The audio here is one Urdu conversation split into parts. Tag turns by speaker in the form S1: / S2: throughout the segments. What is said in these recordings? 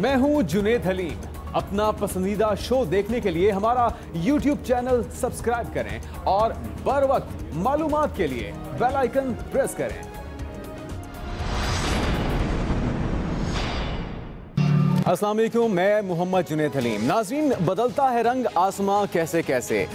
S1: میں ہوں جنید حلیم۔ اپنا پسندیدہ شو دیکھنے کے لیے ہمارا یوٹیوب چینل سبسکرائب کریں اور بر وقت معلومات کے لیے بیل آئیکن پریس کریں۔ السلام علیکم، میں محمد جنید حلیم۔ ناظرین، بدلتا ہے رنگ آسماں کیسے کیسے؟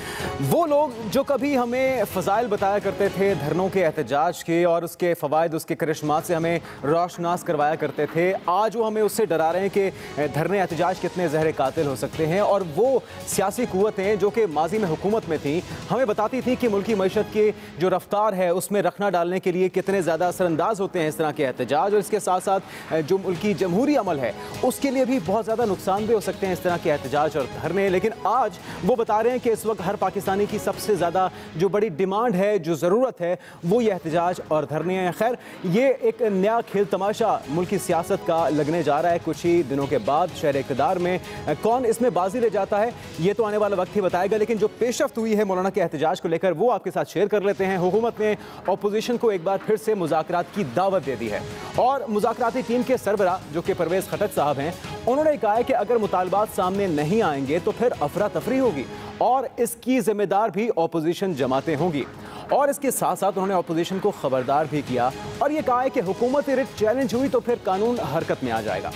S1: وہ لوگ جو کبھی ہمیں فضائل بتایا کرتے تھے، دھرنوں کے احتجاج کے اور اس کے فوائد، اس کے کرشمات سے ہمیں روشناس کروایا کرتے تھے، آج وہ ہمیں اس سے ڈرا رہے ہیں کہ دھرنے احتجاج کتنے زہر قاتل ہو سکتے ہیں۔ اور وہ سیاسی قوتیں جو کہ ماضی میں حکومت میں تھیں، ہمیں بتاتی تھیں کہ ملکی معیشت کی جو رفتار ہے، اس میں رکھنا ڈالنے کے لیے کتنے زیادہ اثر انداز ہوتے ہیں اس طرح کے احتجاج۔ اور اس کے ساتھ ساتھ جو ملکی جمہوری عمل ہے، اس کے لیے بھی بہت زیادہ نقصان بھی ہو سکتے ہیں اس طرح کے احتجاج اور دھرنے، لیکن آج وہ بتا رہے ہیں کہ اس وقت ہر پاکستانی کی سب سے زیادہ جو بڑی ڈیمانڈ ہے، جو ضرورت ہے، وہ یہ احتجاج اور دھرنے ہیں۔ خیر، یہ ایک نیا کھیل تماشا ملکی سیاست کا لگنے جا رہا ہے۔ کچھ ہی دنوں کے بعد شہر اقتدار میں کون اس میں بازی لے جاتا ہے، یہ تو آنے والا وقت ہی بتائے گا، لیکن جو پیشرفت ہوئی ہے مولانا کے احتجاج کو لے کر، وہ آپ کے ساتھ شیئر کر لیتے ہیں۔ حکومت نے اپوزیشن کو ایک بار پھر سے مذاکرات کی دعوت دے دی ہے۔ اور مذاکراتی ٹیم کے سربراہ، جو کہ پرویز خٹک صاحب ہیں انہوں نے کہا ہے کہ اگر مطالبات سامنے نہیں آئیں گے تو پھر افراتفری ہوگی اور اس کی ذمہ دار بھی اپوزیشن جماعتیں ہوں گی۔ اور اس کے ساتھ ساتھ انہوں نے اپوزیشن کو خبردار بھی کیا۔ اور یہ کہا ہے کہ حکومت رٹ چیلنج ہوئی تو پھر قانون حرکت میں آ جائے گا۔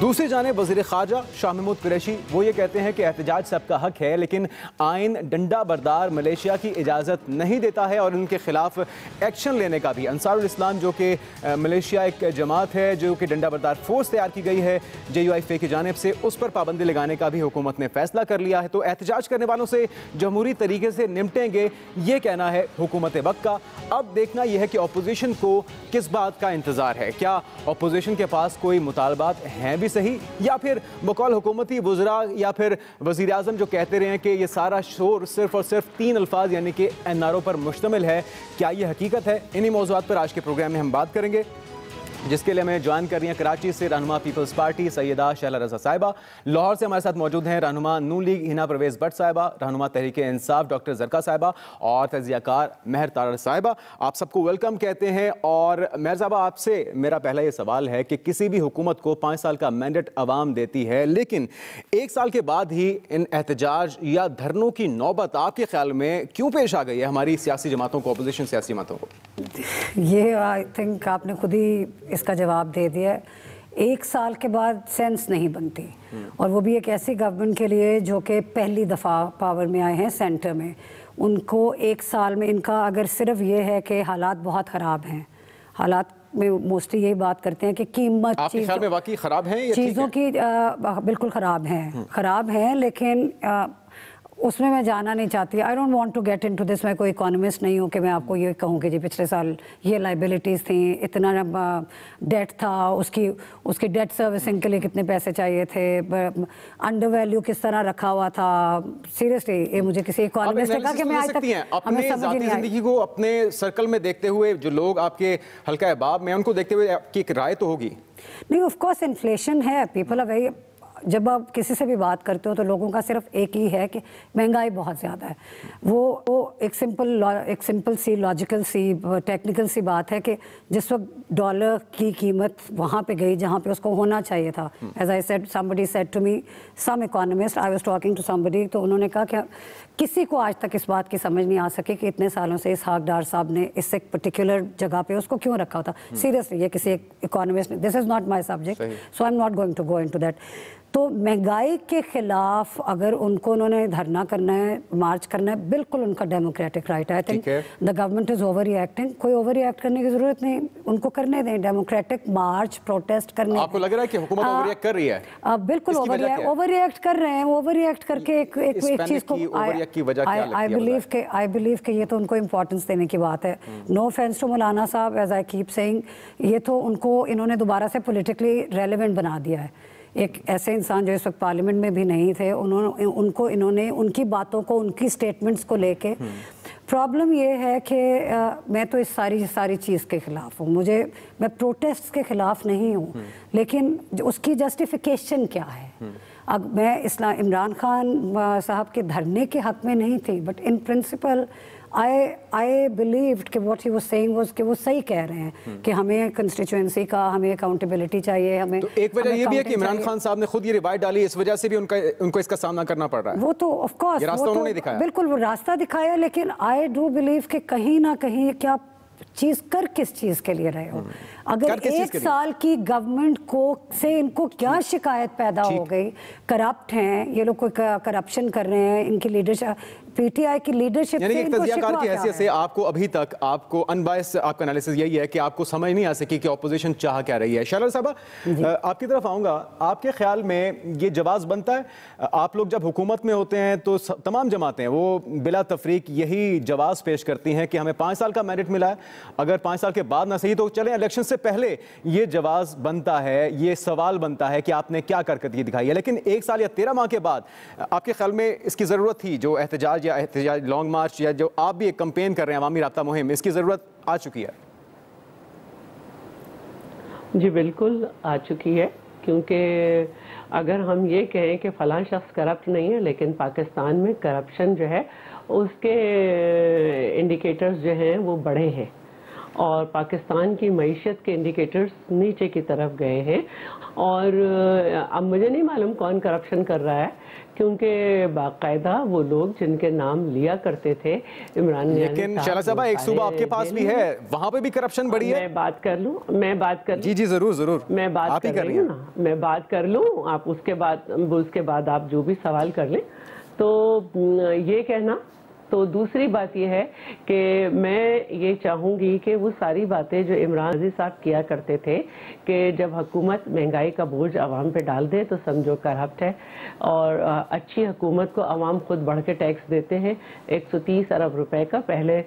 S1: دوسری جانب وزیر خارجہ شاہ محمود قریشی وہ یہ کہتے ہیں کہ احتجاج سب کا حق ہے، لیکن آئین ڈنڈا بردار ملیشیا کی اجازت نہیں دیتا ہے اور ان کے خلاف ایکشن لینے کا بھی۔ انصار الاسلام جو کہ ملیشیا ایک جماعت ہے جو کہ ڈنڈا بردار فورس تیار کی گئی ہے، جے یو آئی فے کی جانب سے اس پر پابندی لگانے کا بھی حکومت نے فیصلہ کر لیا ہے۔ تو احتجاج کرنے والے والوں سے جمہوری طریقے سے نمٹیں گے، یہ کہنا ہے حکومت وقت کا۔ اب دیکھنا یہ ہے کہ اپوزیشن کو کس بات کا انتظار ہے۔ کیا اپوزیشن کے پاس کوئی مطالبات ہیں بھی صحیح؟ یا پھر بقول حکومتی وزراء یا پھر وزیر اعظم جو کہتے رہے ہیں کہ یہ سارا شور صرف اور صرف تین الفاظ یعنی کہ این آر او پر مشتمل ہے، کیا یہ حقیقت ہے؟ انہی موضوعات پر آج کے پروگرام میں ہم بات کریں گے۔ جس کے لیے ہمیں جوائن کر رہی ہیں کراچی سے رہنما پیپلز پارٹی سیدہ شہلہ رضا صاحبہ۔ لاہور سے ہمارے ساتھ موجود ہیں رہنما نون لیگ ہنا پرویز بٹ صاحبہ، رہنما تحریک انصاف ڈاکٹر زرکا صاحبہ اور تجزیہ کار مہر تارر صاحبہ۔ آپ سب کو ویلکم کہتے ہیں اور مہر صاحبہ، آپ سے میرا پہلا یہ سوال ہے کہ کسی بھی حکومت کو پانچ سال کا مینڈٹ عوام دیتی ہے، لیکن ایک سال کے بعد ہی ان احتجاج یا دھرنوں کی نوبت آپ کے خیال میں کیوں پیش آ گئی ہے ہماری سیاسی جماعتوں کو، اپوزیشن سیاسی جماعتوں کو؟
S2: یہ آئی تھنک آپ نے خود ہی اس کا جواب دے دیا ہے۔ ایک سال کے بعد سینس نہیں بنتی۔ اور وہ بھی ایک ایسی گورنمنٹ کے لیے جو کہ پہلی دفعہ پاور میں آئے ہیں سینٹر میں۔ ان کو ایک سال میں ان کا اگر صرف یہ ہے کہ حالات بہت خراب ہیں۔ حالات میں موسٹلی یہی بات کرتے ہیں کہ قیمت
S1: خراب ہیں
S2: چیزوں کی بالکل خراب ہیں۔ خراب ہیں لیکن اس میں میں جانا نہیں چاہتی۔ I don't want to get into this میں کوئی اکانومسٹ نہیں ہوں کہ میں آپ کو یہ کہوں کہ جی پچھلے سال یہ لائبلٹیز تھیں اتنا ڈیٹ تھا اس کی اس کی ڈیٹ سروسنگ کے لیے کتنے پیسے چاہیے تھے انڈر ویلیو کس طرح رکھا ہوا تھا۔ سیریسلی یہ مجھے کسی اکانومسٹ نے کہا کہ میں آج تک
S1: اپنے ذاتی زندگی کو اپنے سرکل میں دیکھتے ہوئے جو لوگ آپ کے حلقہ احباب میں ان کو دیکھتے ہوئے آپ کی ایک رائے تو ہوگی۔
S2: نہیں آف کورس انفلیشن ہے۔ پیپل آر ویری جب آپ کسی سے بھی بات کرتے ہو تو لوگوں کا صرف ایک ہی ہے کہ مہنگائی بہت زیادہ ہے۔ وہ ایک سمپل ایک سمپل سی لاجیکل سی ٹیکنیکل سی بات ہے کہ جس وقت ڈالر کی قیمت وہاں پہ گئی جہاں پہ اس کو ہونا چاہیے تھا. As I said somebody said to me some economist I was talking to somebody تو انہوں نے کہا کہ کسی کو آج تک اس بات کی سمجھ نہیں آ سکے کہ اتنے سالوں سے اس حاق ڈار صاحب نے اس ایک پرٹیکولر جگہ پہ اس کو کیوں رکھا ہوتا. سیریسلی یہ کسی economist this is not my subject so I am not going to go into that تو مہنگائی کے خلاف اگر ان کو انہوں نے دھرنا کرنا ہے مارچ کرنا ہے بالکل ان کا ڈیموکریٹک رائٹ ہے. Think the government is overreacting کوئی اوور ریئیکٹ کرنے کی ضرورت نہیں ان کو کرنے دیں ڈیموکریٹک مارچ پروٹیسٹ کرنے
S1: آپ کو لگ رہا ہے کہ حکومت اوور ریئیکٹ کر رہی ہے؟
S2: بالکل اوور ریئیکٹ کر رہے ہیں اوور ریئیکٹ کر کے ایک ایک چیز کو آئی بلیو کہ آئی بلیو کہ یہ تو ان کو امپورٹنس دینے کی بات ہے۔ نو فینس ٹو مولانا صاحب ایز آئی کیپ سینگ یہ تو ان کو انہوں نے دوبارہ سے پولیٹیکلی ریلیونٹ بنا دیا ہے۔ ایک ایسے انسان جو اس وقت پارلیمنٹ میں بھی نہیں تھے انہوں ان کو انہوں نے ان کی باتوں کو ان کی سٹیٹمنٹس کو لے کے پرابلم یہ ہے کہ میں تو اس ساری ساری چیز کے خلاف ہوں۔ مجھے میں پروٹیسٹ کے خلاف نہیں ہوں۔ لیکن اس کی جسٹیفیکیشن کیا ہے؟ اب میں اسلام عمران خان صاحب کے دھرنے کے حق میں نہیں تھی but in principle I I believed کہ what he was saying was کہ وہ صحیح کہہ رہے ہیں کہ ہمیں کنسٹیچوئنسی کا ہمیں اکاؤنٹیبلٹی چاہیے ہمیں
S1: تو ایک وجہ یہ بھی ہے کہ عمران۔ خان صاحب نے خود یہ روایت ڈالی اس وجہ سے بھی ان کا ان کو اس کا سامنا کرنا پڑ رہا ہے۔
S2: وہ تو آف کورس
S1: یہ راستہ انہوں نے دکھایا۔
S2: بالکل وہ راستہ دکھایا لیکن آئی ڈو بلیو کہ کہیں نہ کہیں کیا چیز کر کس چیز کے لیے رہے ہو؟ اگر
S1: کس چیز
S2: ایک؟ سال کی گورنمنٹ کو سے ان کو کیا شکایت پیدا ہو گئی؟ کرپٹ ہیں یہ لوگ کوئی کرپشن کر رہے ہیں ان کی لیڈرشپ پی ٹی آئی کی لیڈرشپ
S1: یعنی ایک تجزیہ کار کی حیثیت سے آپ کو ابھی تک آپ کو ان بائس آپ کا انالیسز یہی ہے کہ آپ کو سمجھ نہیں آ سکی کہ اپوزیشن چاہ کیا رہی ہے۔ شیلر صاحبہ
S2: جی۔
S1: آپ کی طرف آؤں گا۔ آپ کے خیال میں یہ جواز بنتا ہے؟ آپ لوگ جب حکومت میں ہوتے ہیں تو تمام جماعتیں وہ بلا تفریق یہی جواز پیش کرتی ہیں کہ ہمیں پانچ سال کا میرٹ ملا ہے۔ اگر پانچ سال کے بعد نہ صحیح تو چلیں الیکشن سے پہلے یہ جواز بنتا ہے یہ سوال بنتا ہے کہ آپ نے کیا کارکردگی دکھائی ہے۔ لیکن ایک سال یا تیرہ ماہ کے بعد آپ کے خیال میں اس کی ضرورت تھی جو احتجاج یا احتجاج لانگ مارچ یا جو آپ بھی ایک کمپین کر رہے ہیں عوامی رابطہ مہم، اس کی ضرورت آ چکی ہے۔
S3: جی بالکل آ چکی ہے، کیونکہ اگر ہم یہ کہیں کہ فلاں شخص کرپٹ نہیں ہے، لیکن پاکستان میں کرپشن جو ہے، اس کے انڈیکیٹرز جو ہیں وہ بڑے ہیں۔ اور پاکستان کی معیشت کے انڈیکیٹرز نیچے کی طرف گئے ہیں۔ اور اب مجھے نہیں معلوم کون کرپشن کر رہا ہے کیونکہ باقاعدہ وہ لوگ جن کے نام لیا کرتے تھے عمران
S1: لیکن شیلا صاحبہ ایک صوبہ آپ کے پاس بھی ہے وہاں پہ بھی کرپشن بڑی ہے؟
S3: میں بات کر لوں میں بات کر
S1: جی جی ضرور ضرور۔
S3: میں بات کر رہی ہوں نا۔ میں بات کر لوں آپ اس کے بعد اس کے بعد آپ جو بھی سوال کر لیں۔ تو یہ کہنا تو دوسری بات یہ ہے کہ میں یہ چاہوں گی کہ وہ ساری باتیں جو عمران عزیز صاحب کیا کرتے تھے کہ جب حکومت مہنگائی کا بوجھ عوام پہ ڈال دے تو سمجھو کرپٹ ہے اور اچھی حکومت کو عوام خود بڑھ کے ٹیکس دیتے ہیں، ایک سو تیس ارب روپے کا۔ پہلے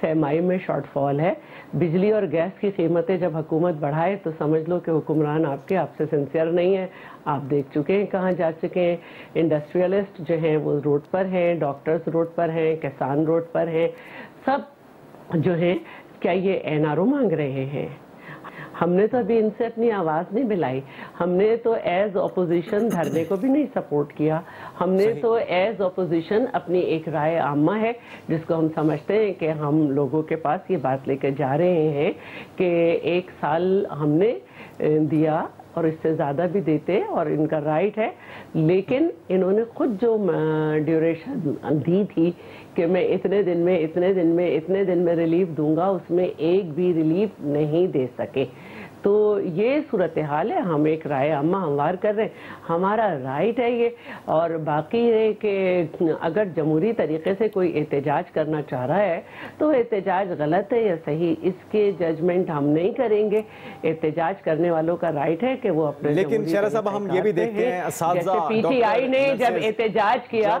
S3: سیمائی میں شارٹ فال ہے۔ بجلی اور گیس کی قیمتیں جب حکومت بڑھائے تو سمجھ لو کہ حکمران آپ کے آپ سے سنسیئر نہیں ہے آپ دیکھ چکے ہیں کہاں جا چکے ہیں۔ انڈسٹریلسٹ جو ہیں وہ روڈ پر ہیں ڈاکٹرز روڈ پر ہیں، کسان روڈ پر ہیں۔ سب جو ہیں، کیا یہ این آر او مانگ رہے ہیں؟ ہم نے تو ابھی ان سے اپنی آواز نہیں ملائی۔ ہم نے تو ایز اپوزیشن دھرنے کو بھی نہیں سپورٹ کیا۔ ہم نے تو ایز اپوزیشن اپنی ایک رائے عامہ ہے جس کو ہم سمجھتے ہیں کہ ہم لوگوں کے پاس یہ بات لے کے جا رہے ہیں کہ ایک سال ہم نے دیا اور اس سے زیادہ بھی دیتے اور ان کا رائٹ ہے۔ لیکن انہوں نے خود جو ڈیوریشن دی تھی کہ میں اتنے دن میں اتنے دن میں اتنے دن میں ریلیف دوں گا اس میں ایک بھی ریلیف نہیں دے سکے۔ تو یہ صورتحال ہے ہم ایک رائے عامہ ہموار کر رہے ہیں۔ ہمارا رائٹ ہے یہ۔ اور باقی ہے کہ اگر جمہوری طریقے سے کوئی احتجاج کرنا چاہ رہا ہے تو احتجاج غلط ہے یا صحیح اس کے ججمنٹ ہم نہیں کریں گے۔ احتجاج کرنے والوں کا رائٹ ہے کہ وہ اپنے
S1: لیکن صاحب ہم یہ بھی دیکھتے ہیں
S3: جیسے پی ٹی آئی نے جب احتجاج کیا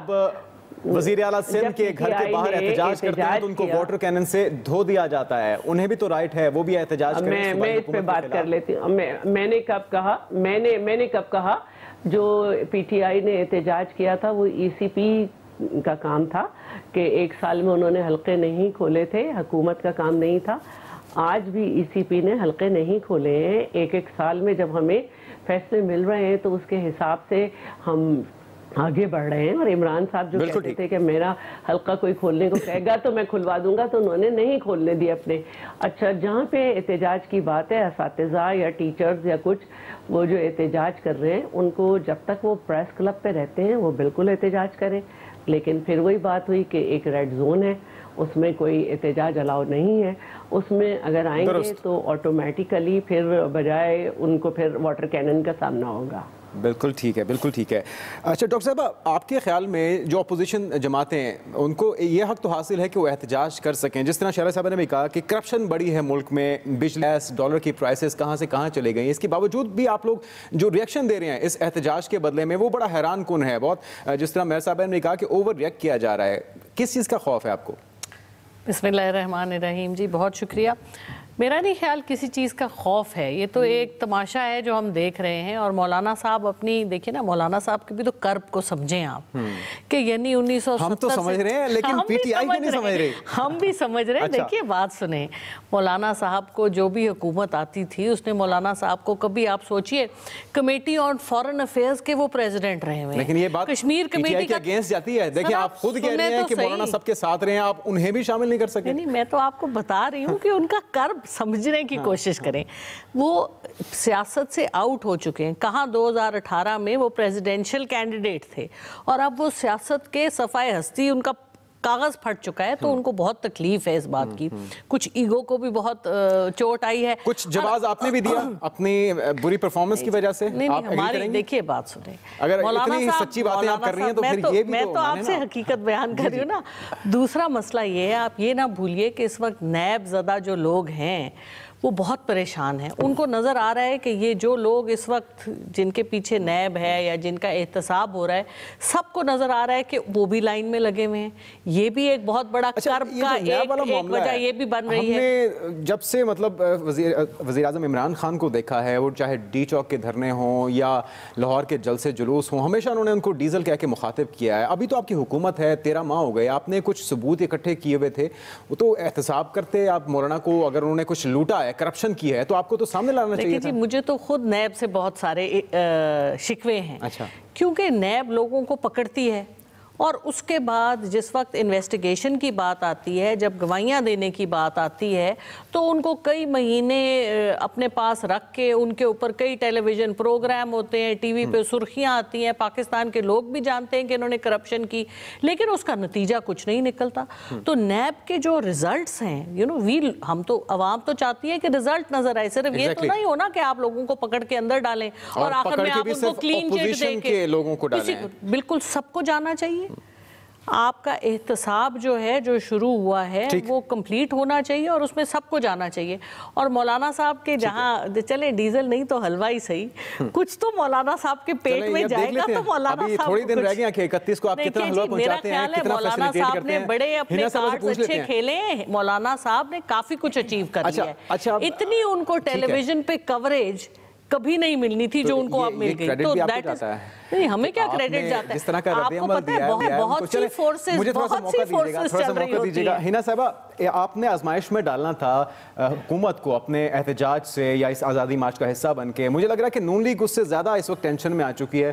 S1: وزیر اعلیٰ سندھ کے گھر کے باہر احتجاج کرتے ہیں تو ان کو۔ واٹر کینن سے دھو دیا جاتا ہے انہیں بھی تو رائٹ ہے وہ بھی احتجاج کریں
S3: میں اس پہ بات۔ کر لیتی ہوں میں میں نے کب کہا میں نے میں نے کب کہا جو پی ٹی آئی نے احتجاج کیا تھا وہ ای سی پی کا کام تھا کہ ایک سال میں انہوں نے حلقے نہیں کھولے تھے حکومت کا کام نہیں تھا آج بھی ای سی پی نے حلقے نہیں کھولے ہیں ایک ایک سال میں جب ہمیں فیصلے مل رہے ہیں تو اس کے حساب سے ہم آگے بڑھ رہے ہیں اور عمران صاحب جو کہتے۔ تھے کہ میرا حلقہ کوئی کھولنے کو کہے گا تو میں کھلوا دوں گا تو انہوں نے نہیں کھولنے دیے اپنے اچھا جہاں پہ احتجاج کی بات ہے اساتذہ یا ٹیچرز یا کچھ وہ جو احتجاج کر رہے ہیں ان کو جب تک وہ پریس کلب پہ رہتے ہیں وہ بالکل احتجاج کریں لیکن پھر وہی بات ہوئی کہ ایک ریڈ زون ہے اس میں کوئی احتجاج الاؤ نہیں ہے اس میں اگر آئیں گے۔ تو آٹومیٹیکلی پھر بجائے ان کو پھر واٹر کینن کا سامنا ہوگا
S1: بالکل ٹھیک ہے، بالکل ٹھیک ہے۔ اچھا ڈاکٹر صاحب آپ کے خیال میں جو اپوزیشن جماعتیں ہیں، ان کو یہ حق تو حاصل ہے کہ وہ احتجاج کر سکیں۔ جس طرح شہرہ صاحب نے بھی کہا کہ کرپشن بڑی ہے ملک میں، بجلی گیس ڈالر کی پرائسز کہاں سے کہاں چلے گئی اس کے باوجود بھی آپ لوگ جو ریئیکشن دے رہے ہیں اس احتجاج کے بدلے میں، وہ بڑا حیران کن ہے۔ بہت، جس طرح میر صاحب نے کہا کہ اوور ریئیکٹ کیا جا رہا ہے۔ کس چیز کا خوف ہے آپ کو؟
S4: بسم اللہ الرحمن الرحیم۔ جی بہت شکریہ۔ میرا نہیں خیال کسی چیز کا خوف ہے یہ تو ایک تماشا ہے جو ہم دیکھ رہے ہیں اور مولانا صاحب اپنی دیکھیں نا مولانا صاحب کے بھی تو کرب کو سمجھیں آپ کہ یعنی انیس سو
S1: ہم تو سمجھ رہے ہیں لیکن پی ٹی آئی کو نہیں سمجھ رہے
S4: ہم بھی سمجھ رہے ہیں۔
S1: اچھا۔
S4: دیکھیے بات سنیں مولانا صاحب کو جو بھی حکومت آتی تھی اس نے مولانا صاحب کو کبھی آپ سوچئے کمیٹی آن فورن افیئرز کے وہ پریزیڈنٹ رہے ہوئے
S1: لیکن یہ بات
S4: کشمیر کمیٹی
S1: کے اگینسٹ جاتی ہے۔ دیکھیں آپ خود کہہ رہے ہیں کہ مولانا
S4: صحیح۔
S1: سب کے ساتھ رہے ہیں آپ انہیں بھی شامل نہیں کر سکے۔
S4: نہیں میں تو آپ کو بتا رہی ہوں کہ ان کا کرب سمجھنے کی
S1: ہاں،
S4: کوشش کریں۔ وہ سیاست سے آؤٹ ہو چکے ہیں۔ کہاں دو ہزار اٹھارہ میں وہ پریزیڈینشل کینڈیڈیٹ تھے اور اب وہ سیاست کے صفائے ہستی ان کا کاغذ پھٹ چکا ہے تو ان کو بہت تکلیف ہے اس بات کی۔ کچھ ایگو کو بھی بہت چوٹ آئی ہے۔
S1: کچھ جواز آپ نے بھی دیا اپنی بری پرفارمنس کی وجہ سے؟
S4: نہیں
S1: آپ
S4: نہیں
S1: agree
S4: ہماری؟ دیکھیے بات سنیں۔
S1: اگر اتنی سچی باتیں آپ کر رہی ہیں تو پھر یہ بھی
S4: میں
S1: تو
S4: آپ سے۔ حقیقت بیان کر رہی ہوں نا۔ دوسرا مسئلہ یہ ہے آپ یہ نہ بھولیے کہ اس وقت نیب زدہ جو لوگ ہیں وہ بہت پریشان ہیں۔ ان کو نظر آ رہا ہے کہ یہ جو لوگ اس وقت جن کے پیچھے نیب ہے یا جن کا احتساب ہو رہا ہے سب کو نظر آ رہا ہے کہ وہ بھی لائن میں لگے ہوئے ہیں۔ یہ بھی ایک بہت بڑا
S1: اچھا،
S4: کرب
S1: یہ
S4: کا ایک وجہ یہ بھی بن رہی
S1: ہم
S4: ہے
S1: نے جب سے مطلب وزیر اعظم عمران خان کو دیکھا ہے وہ چاہے ڈی چوک کے دھرنے ہوں یا لاہور کے جلسے جلوس ہوں ہمیشہ انہوں نے ان کو ڈیزل کہہ کے مخاطب کیا ہے۔ ابھی تو آپ کی حکومت ہے تیرہ ماہ ہو گئے آپ نے کچھ ثبوت اکٹھے کیے ہوئے تھے وہ تو احتساب کرتے آپ مولانا کو اگر انہوں نے کچھ لوٹا ہے کرپشن کی ہے تو آپ کو تو سامنے لانا چاہیے
S4: جی مجھے تو خود نیب سے بہت سارے شکوے ہیں۔
S1: اچھا۔
S4: کیونکہ نیب لوگوں کو پکڑتی ہے۔ اور اس کے بعد جس وقت انویسٹیگیشن کی بات آتی ہے جب گواہیاں دینے کی بات آتی ہے تو ان کو کئی مہینے اپنے پاس رکھ کے ان کے اوپر کئی ٹیلی ویژن پروگرام ہوتے ہیں ٹی وی پہ سرخیاں آتی ہیں پاکستان کے لوگ بھی جانتے ہیں کہ انہوں نے کرپشن کی لیکن اس کا نتیجہ کچھ نہیں نکلتا تو نیب کے جو ریزلٹس ہیں یو نو وی ہم تو عوام تو چاہتی ہے کہ ریزلٹ نظر آئے صرف یہ تو. نہیں ہونا کہ آپ لوگوں کو پکڑ کے اندر ڈالیں اور آخر میں آپ ان کو کلین چٹ کسی
S1: ڈالیں۔
S4: بالکل سب کو جانا چاہیے آپ کا احتساب جو ہے جو شروع ہوا ہے۔ وہ کمپلیٹ ہونا چاہیے اور اس میں سب کو جانا چاہیے اور مولانا صاحب کے جہاں چلے ڈیزل نہیں تو حلوہ ہی صحیح کچھ تو مولانا صاحب کے پیٹ میں جائے گا تو۔ مولانا صاحب
S1: تھوڑی دن رہ گئے کہ 31 کو آپ کتنا حلوہ
S4: جی، میرا
S1: پہنچاتے ہیں،
S4: خیال ہے مولانا صاحب نے۔ بڑے اپنے
S1: لیتے
S4: اچھے۔ کھیلے ہیں مولانا صاحب نے کافی کچھ اچیو کر
S1: اچھا،
S4: لیا ہے
S1: اچھا،
S4: اتنی ان کو ٹیلی۔ ویژن پہ کوریج کبھی نہیں ملنی تھی جو ان کو اب مل گئی تو
S1: جاتا ہے۔
S4: نہیں ہمیں کیا کریڈٹ جاتا ہے؟
S1: جس طرح کا رد عمل دیا ہے
S4: بہت سی فورسز بہت سی فورسز چل رہی ہوتی ہیں۔
S1: ہنا صاحبہ آپ نے آزمائش میں ڈالنا تھا حکومت کو اپنے احتجاج سے یا اس آزادی مارچ کا حصہ بن کے۔ مجھے لگ رہا ہے کہ نون لیگ اس سے زیادہ اس وقت ٹینشن میں آ چکی ہے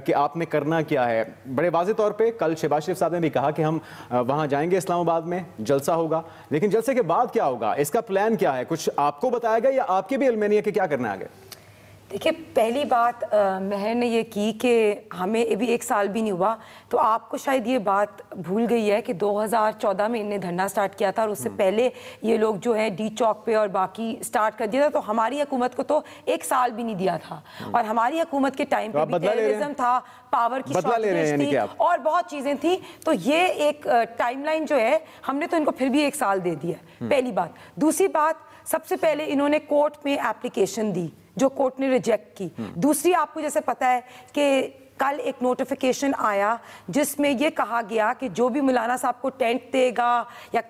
S1: کہ آپ نے کرنا کیا ہے۔ بڑے واضح طور پہ کل شہباز شریف صاحب نے بھی کہا کہ ہم وہاں جائیں گے اسلام آباد میں جلسہ ہوگا۔ لیکن جلسے کے بعد کیا ہوگا؟ اس کا پلان کیا ہے؟ کچھ آپ کو بتایا گیا یا آپ کے بھی علم نہیں ہے کہ کیا کرنا آگے؟
S5: دیکھیے پہلی بات مہر نے یہ کی کہ ہمیں ابھی ایک سال بھی نہیں ہوا تو آپ کو شاید یہ بات بھول گئی ہے کہ دو ہزار چودہ میں انہیں دھرنا سٹارٹ کیا تھا اور اس سے پہلے یہ لوگ جو ہے ڈی چوک پہ اور باقی سٹارٹ کر دیا تھا تو ہماری حکومت کو تو ایک سال بھی نہیں دیا تھا۔ اور ہماری حکومت کے ٹائم پہ بھی
S1: ہیں؟
S5: ٹیررزم تھا پاور کی
S1: ہیں
S5: شارٹیج
S1: یعنی
S5: تھی؟ اور بہت چیزیں تھیں۔ تو یہ ایک ٹائم لائن جو ہے ہم نے تو ان کو پھر بھی ایک سال دے دیا پہلی بات۔ دوسری بات سب سے پہلے انہوں نے کورٹ میں اپلیکیشن دی۔ جو کورٹ نے ریجیکٹ کی. دوسری آپ کو جیسے پتا ہے کہ کل ایک نوٹیفیکیشن آیا جس میں یہ کہا گیا کہ جو بھی مولانا صاحب کو ٹینٹ دے گا یا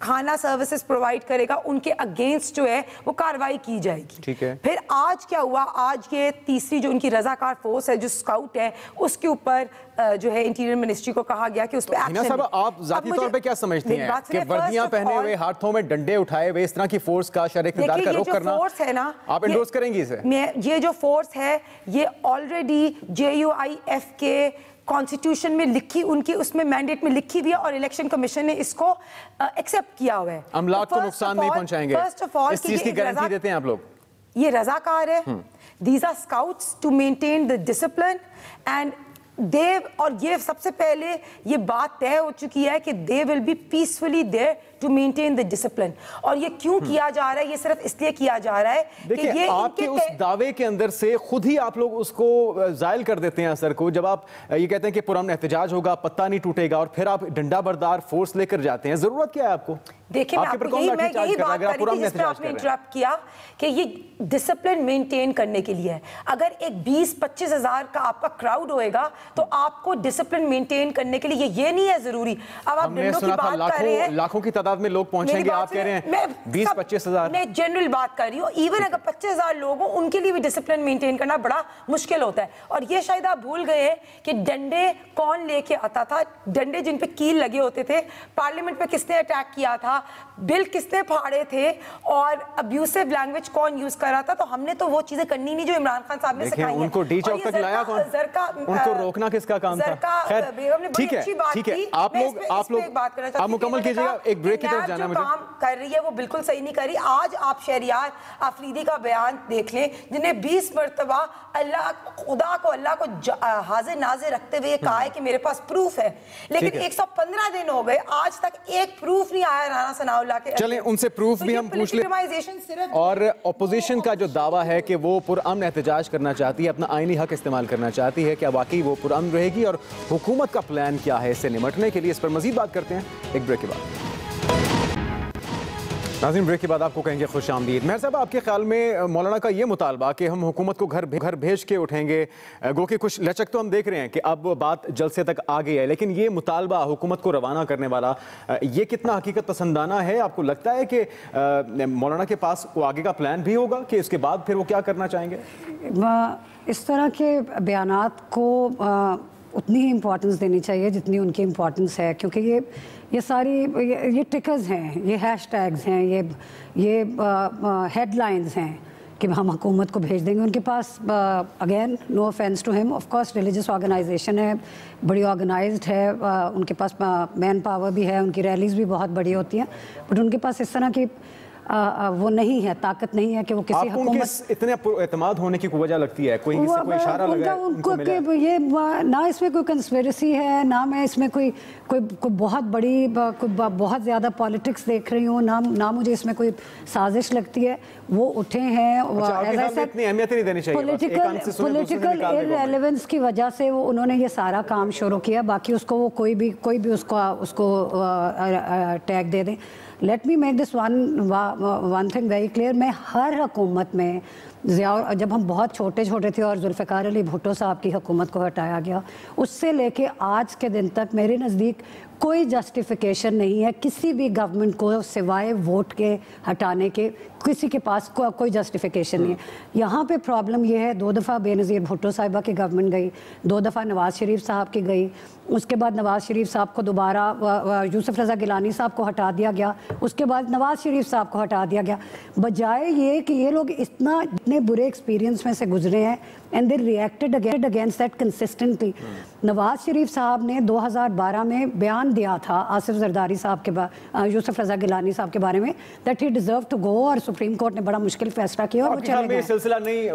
S5: کھانا سروسز پرووائڈ کرے گا ان کے اگینسٹ جو ہے وہ کاروائی کی جائے گی۔
S1: ٹھیک ہے۔
S5: پھر آج کیا ہوا؟ آج یہ تیسری جو ان کی رضاکار فورس ہے جو سکاؤٹ ہے اس کے اوپر جو ہے انٹیریئر منسٹری کو کہا گیا کہ اس پہ
S1: ہنا صاحب آپ ذاتی طور پہ کیا سمجھتی ہیں کہ وردیاں پہنے ہوئے ہاتھوں میں ڈنڈے اٹھائے ہوئے اس طرح کی فورس کا شر اقتدار کا رخ کرنا۔
S5: فورس ہے نا
S1: آپ انڈورس کریں گی اسے؟
S5: یہ جو فورس ہے یہ already J U I F کے کانسٹیٹیوشن میں لکھی ان کی اس میں مینڈیٹ میں لکھی ہوئی ہے اور الیکشن کمیشن نے اس کو ایکسیپٹ کیا ہوا ہے۔
S1: املاک کو نقصان نہیں پہنچائیں گے۔ اس چیز کی گارنٹی دیتے ہیں آپ لوگ۔
S5: یہ رضاکار ہے۔ These are scouts to maintain the discipline and they اور یہ سب سے پہلے یہ بات طے ہو چکی ہے کہ they will be peacefully there to maintain the discipline اور یہ کیوں کیا جا رہا ہے؟ یہ صرف اس لیے کیا جا رہا ہے کہ یہ
S1: آپ کے اس دعوے کے اندر سے خود ہی آپ لوگ اس کو زائل کر دیتے ہیں اثر کو۔ جب آپ یہ کہتے ہیں کہ پرامن احتجاج ہوگا پتہ نہیں ٹوٹے گا اور پھر آپ ڈنڈا بردار فورس لے کر جاتے ہیں۔ ضرورت کیا ہے آپ کو؟
S5: دیکھیں میں آپ کو یہی میں یہی بات کر رہی تھی جس پہ آپ نے انٹرپٹ کیا کہ یہ ڈسپلن مینٹین کرنے کے لیے ہے۔ اگر ایک بیس پچیس ہزار کا آپ کا کراؤڈ ہوئے گا تو آپ کو ڈسپلن مینٹین کرنے کے لیے یہ نہیں ہے ضروری۔ اب آپ ڈنڈوں کی بات کر رہے ہیں۔
S1: لاکھوں کی تعداد میں لوگ پہنچیں گے آپ کہہ رہے ہیں بیس پچیس ہزار۔
S5: میں جنرل بات کر رہی ہوں۔ ایون اگر پچیس ہزار لوگ ہوں ان کے لیے بھی ڈسپلن مینٹین کرنا بڑا مشکل ہوتا ہے۔ اور یہ شاید آپ بھول گئے ہیں کہ ڈنڈے کون لے کے آتا تھا۔ ڈنڈے جن پہ کیل لگے ہوتے تھے پارلیمنٹ پہ کس نے اٹیک کیا تھا؟ بل کس نے پھاڑے تھے؟ اور ابیوسو لینگویج کون یوز کر رہا تھا؟ تو ہم نے تو وہ چیزیں کرنی نہیں جو عمران خان صاحب نے سکھائی ہیں۔
S1: ان کو ڈی چوک تک لایا کون؟ ان کو روکنا کس کا کام تھا۔ خیر ٹھیک ہے ٹھیک ہے آپ لوگ آپ لوگ آپ مکمل کیجیے گا ایک بریک کی طرف جانا مجھے۔
S5: کام کر رہی ہے وہ بالکل صحیح نہیں کر رہی۔ آج آپ شہریار آفریدی کا بیان دیکھ لیں جنہیں بیس مرتبہ اللہ خدا کو اللہ کو حاضر ناظر رکھتے ہوئے کہا ہے کہ میرے پاس پروف ہے۔ لیکن ایک سو پندرہ دن ہو گئے آج تک ایک پروف نہیں آیا رانا ثناء اللہ کے۔
S1: چلیں ان سے پروف بھی ہم پوچھ لیں۔ اور اپوزیشن کا جو دعویٰ ہے کہ وہ پرامن احتجاج کرنا چاہتی ہے اپنا آئینی حق استعمال کرنا چاہتی ہے کیا واقعی وہ پرامن رہے گی اور حکومت کا پلان کیا ہے اس سے نمٹنے کے لیے اس پر مزید بات کرتے ہیں ایک بریک کے بعد۔ ناظرین، بریک کے بعد آپ کو کہیں گے خوش آمدید۔ مہر صاحب، آپ کے خیال میں مولانا کا یہ مطالبہ کہ ہم حکومت کو گھر گھر بھیج کے اٹھیں گے، گو کہ کچھ لچک تو ہم دیکھ رہے ہیں کہ اب بات جلسے تک آ گئی ہے، لیکن یہ مطالبہ حکومت کو روانہ کرنے والا، یہ کتنا حقیقت پسندانہ ہے؟ آپ کو لگتا ہے کہ مولانا کے پاس وہ آگے کا پلان بھی ہوگا کہ اس کے بعد پھر وہ کیا کرنا چاہیں گے؟
S2: اس طرح کے بیانات کو اتنی ہی امپورٹنس دینی چاہیے جتنی ان کی امپورٹنس ہے، کیونکہ یہ یہ ساری، یہ ٹکرز ہیں، یہ ہیش ٹیگز ہیں، یہ یہ ہیڈ لائنز ہیں کہ ہم حکومت کو بھیج دیں گے۔ ان کے پاس اگین نو افینس ٹو ہم آف کورس ریلیجس آرگنائزیشن ہے، بڑی آرگنائزڈ ہے ان کے پاس مین پاور بھی ہے، ان کی ریلیز بھی بہت بڑی ہوتی ہیں۔ بٹ ان کے پاس اس طرح کی وہ نہیں ہے طاقت نہیں ہے کہ وہ کسی
S1: حکومت اتنے اعتماد ہونے کی وجہ لگتی ہے؟ کوئی کوئی اشارہ لگا
S2: ان کو کہ یہ نہ اس میں کوئی کنسپیرسی ہے نہ میں اس میں کوئی کوئی کوئی بہت بڑی بہت زیادہ پالیٹکس دیکھ رہی ہوں نہ نہ مجھے اس میں کوئی سازش لگتی ہے۔ وہ اٹھے ہیں پولیٹیکل ریلیونس کی وجہ سے وہ انہوں نے یہ سارا کام شروع کیا باقی اس کو وہ کوئی بھی کوئی بھی اس کو اس کو ٹیگ دے دیں۔ Let me make this one one thing very clear میں ہر حکومت میں ضیاء جب ہم بہت چھوٹے چھوٹے تھے اور ذوالفقار علی بھٹو صاحب کی حکومت کو ہٹایا گیا، اس سے لے کے آج کے دن تک میرے نزدیک کوئی جسٹیفیکیشن نہیں ہے کسی بھی گورنمنٹ کو سوائے ووٹ کے ہٹانے کے۔ کسی کے پاس کوئی جسٹیفیکیشن نہیں ہے۔ یہاں پہ پرابلم یہ ہے، دو دفعہ بے نظیر بھٹو صاحبہ کی گورنمنٹ گئی، دو دفعہ نواز شریف صاحب کی گئی، اس کے بعد نواز شریف صاحب کو دوبارہ یوسف رضا گیلانی صاحب کو ہٹا دیا گیا، اس کے بعد نواز شریف صاحب کو ہٹا دیا گیا۔ بجائے یہ کہ یہ لوگ اتنا اتنے برے ایکسپیرینس میں سے گزرے ہیں and they reacted against that consistently Nawaz Sharif صاحب نے دو ہزار بارہ میں بیان دیا تھا آصف زرداری صاحب کے یوسف رضا گیلانی صاحب کے بارے میں that he deserve to go اور سپریم کورٹ نے بڑا مشکل فیصلہ کیا اور وہ چلے گئے۔
S1: سلسلہ نہیں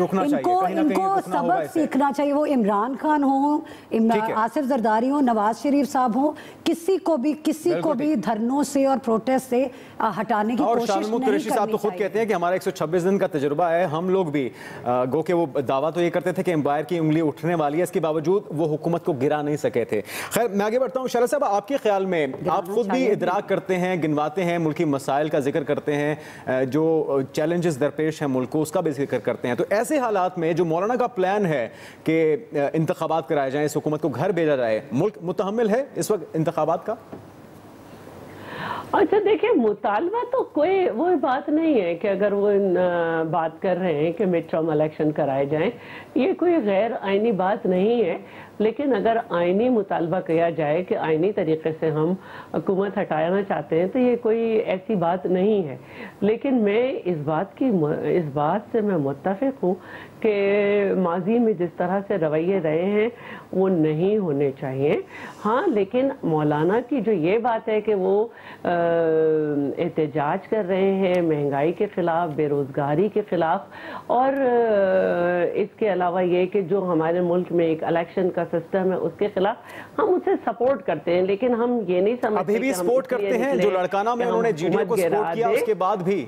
S1: رکنا
S2: ان کو ان کو سبق سیکھنا چاہیے وہ عمران خان ہوں آصف زرداری ہوں نواز شریف صاحب ہوں کسی کو بھی کسی کو بھی دھرنوں سے اور پروٹیسٹ سے ہٹانے کی کوشش نہیں کرنی چاہیے
S1: صاحب تو خود کہتے ہیں کہ ہمارا ایک سو چھبیس دن کا تجربہ ہے ہم لوگ بھی گو کہ وہ دعویٰ تو یہ کرتے تھے کہ امپائر کی انگلی اٹھنے والی ہے اس کے باوجود وہ حکومت کو گرا نہیں سکے تھے۔ خیر میں آگے بڑھتا ہوں۔ شرح صاحب آپ کے خیال میں آپ خود بھی ادراک کرتے ہیں گنواتے ہیں ملکی مسائل کا ذکر کرتے ہیں جو چیلنجز درپیش ہیں ملک کو، اس کا بھی ذکر کرتے ہیں۔ تو ایسے حالات میں جو مولانا کا پلان ہے کہ انتخابات کرائے جائیں، اس حکومت کو گھر بھیجا جائے، ملک متحمل ہے اس وقت انتخابات کا؟
S3: اچھا دیکھیں مطالبہ تو کوئی وہ بات نہیں ہے کہ اگر وہ بات کر رہے ہیں کہ مڈ ٹرم الیکشن کرائے جائیں، یہ کوئی غیر آئینی بات نہیں ہے۔ لیکن اگر آئینی مطالبہ کیا جائے کہ آئینی طریقے سے ہم حکومت ہٹانا چاہتے ہیں، تو یہ کوئی ایسی بات نہیں ہے۔ لیکن میں اس بات کی اس بات سے میں متفق ہوں کہ ماضی میں جس طرح سے رویے رہے ہیں، وہ نہیں ہونے چاہیے۔ ہاں لیکن مولانا کی جو یہ بات ہے کہ وہ احتجاج کر رہے ہیں، مہنگائی کے خلاف، بے روزگاری کے خلاف، اور اس کے علاوہ یہ کہ جو ہمارے ملک میں ایک الیکشن کا سسٹم ہے اس کے خلاف ہم اسے سپورٹ کرتے ہیں لیکن ہم یہ نہیں سمجھتے
S1: ابھی بھی سپورٹ کرتے ہیں جو لڑکانہ میں انہوں نے جی ڈی او کو سپورٹ کیا اس کے بعد بھی۔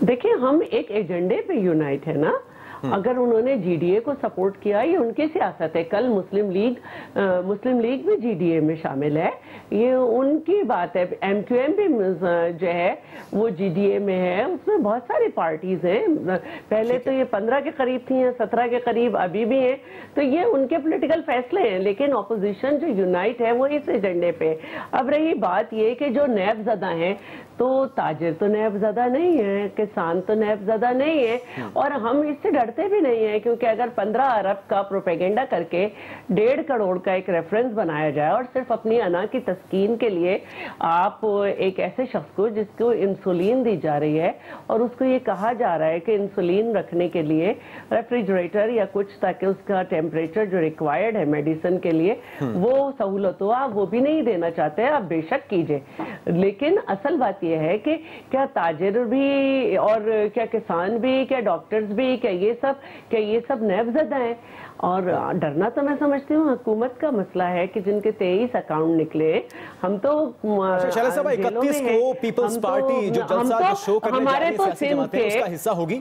S3: دیکھیں ہم ایک ایجنڈے پہ یونائٹ ہے نا۔ اگر انہوں نے جی ڈی اے کو سپورٹ کیا یہ ان کی سیاست ہے۔ کل مسلم لیگ مسلم لیگ بھی جی ڈی اے میں شامل ہے۔ یہ ان کی بات ہے۔ ایم کیو ایم بھی جو ہے وہ جی ڈی اے میں ہے۔ اس میں بہت ساری پارٹیز ہیں۔ پہلے تو یہ پندرہ کے قریب تھی ہیں سترہ کے قریب ابھی بھی ہیں۔ تو یہ ان کے پولیٹیکل فیصلے ہیں لیکن اپوزیشن جو یونائٹ ہے وہ اس ایجنڈے پہ۔ اب رہی بات یہ کہ جو نیب زدہ ہیں تو تاجر تو نیب زدہ نہیں ہے کسان تو نیب زدہ نہیں ہے۔ اور ہم اس سے ڈرتے بھی نہیں ہیں کیونکہ اگر پندرہ ارب کا پروپیگنڈا کر کے ڈیڑھ کروڑ کا ایک ریفرنس بنایا جائے اور صرف اپنی انا کی تسکین کے لیے آپ ایک ایسے شخص کو جس کو انسولین دی جا رہی ہے اور اس کو یہ کہا جا رہا ہے کہ انسولین رکھنے کے لیے ریفریجریٹر یا کچھ تاکہ اس کا ٹیمپریچر جو ریکوائرڈ ہے میڈیسن کے لیے وہ سہولت ہو آپ وہ بھی نہیں دینا چاہتے آپ بے شک کیجیے۔ لیکن اصل بات یہ ہے کہ کیا تاجر بھی اور کیا کسان بھی کیا ڈاکٹرز بھی کیا یہ سب کیا یہ سب نیب زدہ ہیں؟ اور ڈرنا تو میں سمجھتی ہوں حکومت کا مسئلہ ہے کہ جن کے تیئیس اکاؤنٹ نکلے ہم تو
S1: پیپلز
S3: تو-
S1: پارٹی جو جلسہ جو شو کرنے جا رہی ہے سیاسی جماعتیں اس کا حصہ ہوگی؟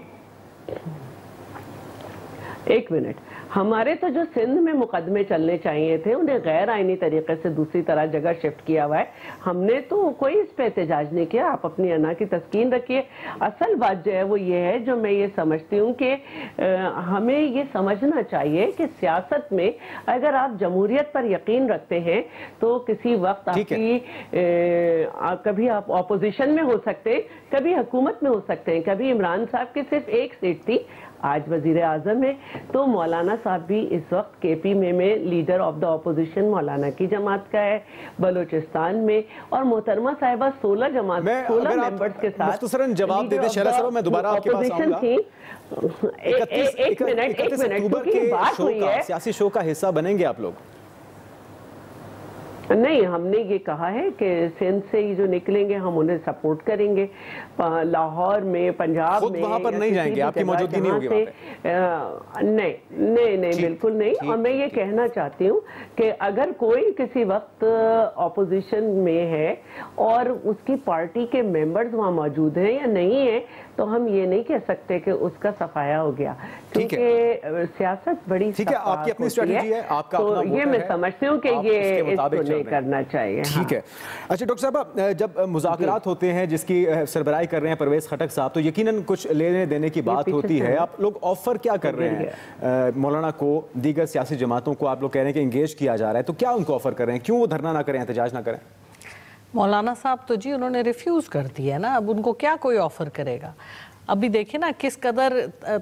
S3: ایک منٹ۔ ہمارے تو جو سندھ میں مقدمے چلنے چاہیے تھے انہیں غیر آئینی طریقے سے دوسری طرح جگہ شفٹ کیا ہوا ہے۔ ہم نے تو کوئی اس پہ احتجاج نہیں کیا آپ اپنی انا کی تسکین رکھیے۔ اصل بات جو ہے وہ یہ ہے جو میں یہ سمجھتی ہوں کہ ہمیں یہ سمجھنا چاہیے کہ سیاست میں اگر آپ جمہوریت پر یقین رکھتے ہیں تو کسی وقت آپ۔ کی کبھی آپ اپوزیشن میں ہو سکتے ہیں کبھی حکومت میں ہو سکتے ہیں۔ کبھی عمران صاحب کی صرف ایک سیٹ تھی۔ آج وزیر اعظم ہے تو مولانا صاحب بھی اس وقت کے پی میں میں لیڈر آف دا اپوزیشن مولانا کی جماعت کا ہے بلوچستان میں۔ اور محترمہ صاحبہ سولہ جماعت سولہ ممبرز کے ساتھ
S1: جواب دے دیں
S3: of
S1: شہلا
S3: the
S1: صاحب، میں دوبارہ آپ کے پاس آؤں گا۔
S3: ایک- منٹ ایک منٹ کیونکہ بات ہوئی ہے۔
S1: سیاسی شو کا حصہ بنیں گے آپ لوگ۔
S3: نہیں ہم نے یہ کہا ہے کہ سندھ سے ہی جو نکلیں گے ہم انہیں سپورٹ کریں گے۔ لاہور میں پنجاب
S1: خود
S3: میں
S1: وہاں پر نہیں جائیں گے، آپ کی موجودگی نہیں ہوگی
S3: نہیں نہیں نہیں بالکل نہیں۔ اور میں یہ کہنا چاہتی ہوں کہ اگر کوئی کسی وقت اپوزیشن میں ہے اور اس کی پارٹی کے ممبرز وہاں موجود ہیں یا نہیں ہیں تو ہم یہ نہیں کہہ سکتے کہ اس کا صفایا ہو گیا۔ کیونکہ سیاست بڑی
S1: ٹھیک ہے، آپ کی اپنی اسٹریٹجی ہے، آپ کا
S3: تو
S1: اپنا
S3: یہ میں سمجھتی ہوں کہ یہ اس کو نہیں۔ کرنا چاہیے۔
S1: ٹھیک ہے۔ اچھا ڈاکٹر صاحب جب مذاکرات ہوتے ہیں جس کی سربراہی کر رہے ہیں پرویز خٹک صاحب تو یقیناً کچھ لینے دینے کی بات ہوتی ہے۔
S3: ہے۔
S1: آپ لوگ آفر کیا کر رہے ہیں؟ مولانا کو دیگر سیاسی جماعتوں کو آپ لوگ کہہ رہے ہیں کہ انگیج کیا جا رہا ہے تو کیا ان کو آفر کر رہے ہیں؟ کیوں وہ دھرنا نہ کریں احتجاج نہ کریں؟
S4: مولانا صاحب تو جی انہوں نے ریفیوز کر دیا ہے نا اب ان کو کیا کوئی آفر کرے گا؟ ابھی دیکھیں نا کس قدر